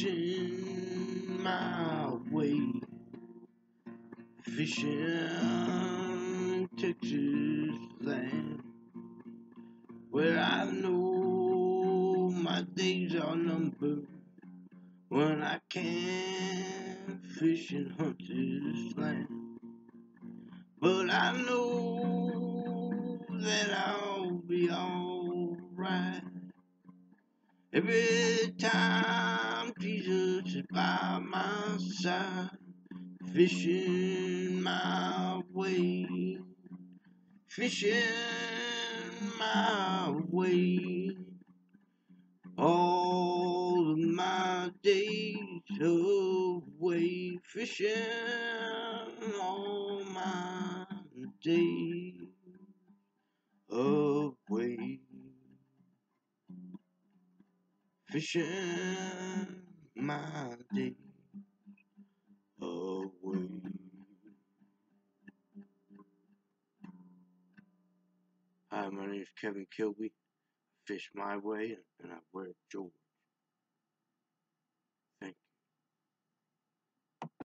Fishing my way, fishing Texas land, where I know my days are numbered. When I can't fish and hunt this land. But I know that I'll be alright. Every time by my side, fishing my way, fishing my way. All of my days away, fishing all my days away. Fishing my days away. Hi, my name is Kevin Kilby. Fish my way, and I wear George.